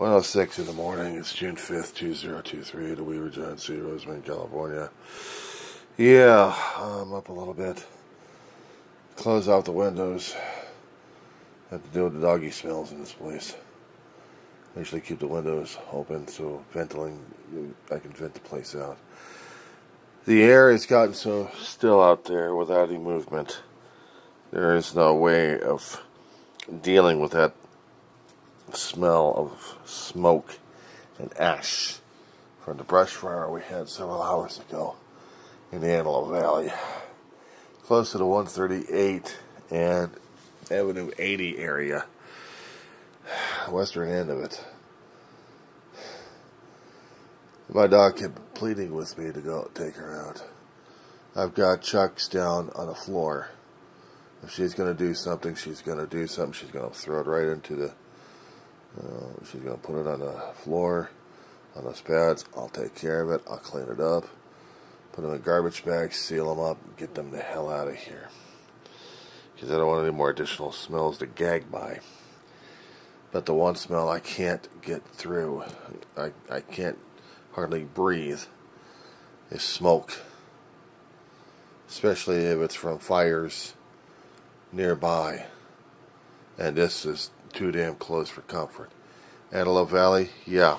106 in the morning. It's June 5th, 2023, the Weaver John C. Rosamond, California. Yeah, I'm up a little bit. Close out the windows. Have to deal with the doggy smells in this place. I usually keep the windows open so ventilating, I can vent the place out. The air has gotten so still out there without any movement. There is no way of dealing with that smell of smoke and ash from the brush fire we had several hours ago in the Antelope Valley. Close to the 138 and Avenue 80 area, western end of it. My dog kept pleading with me to go take her out. I've got Chux down on the floor. If she's going to do something, she's going to do something. She's going to throw it right into the uh, she's to put it on the floor, on those pads. I'll take care of it. I'll clean it up, put them in a garbage bags, seal them up, get them the hell out of here. Because I don't want any more additional smells to gag by. But the one smell I can't get through, I, I can't hardly breathe, is smoke. Especially if it's from fires nearby. And this is too damn close for comfort. Antelope Valley, yeah,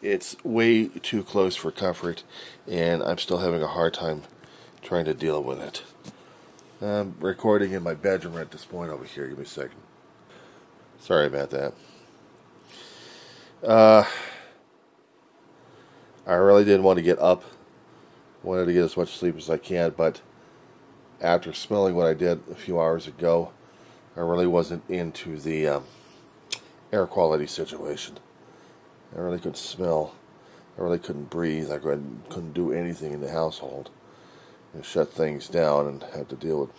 it's way too close for comfort, and I'm still having a hard time trying to deal with it. I'm recording in my bedroom at this point over here. Give me a second. Sorry about that. Uh, I really didn't want to get up. Wanted to get as much sleep as I can, but after smelling what I did a few hours ago, I really wasn't into the um, air quality situation. I really couldn't smell. I really couldn't breathe. I couldn't, couldn't do anything in the household. Shut things down and have to deal with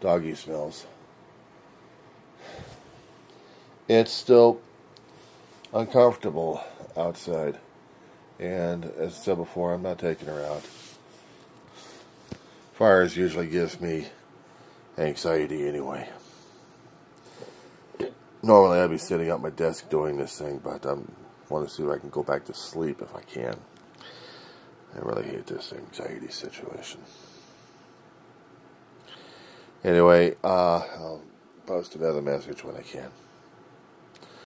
doggy smells. It's still uncomfortable outside. And as I said before, I'm not taking her out. Fires usually gives me anxiety anyway. Normally I'd be sitting at my desk doing this thing, but I want to see if I can go back to sleep if I can. I really hate this anxiety situation. Anyway, uh, I'll post another message when I can.